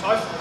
Five.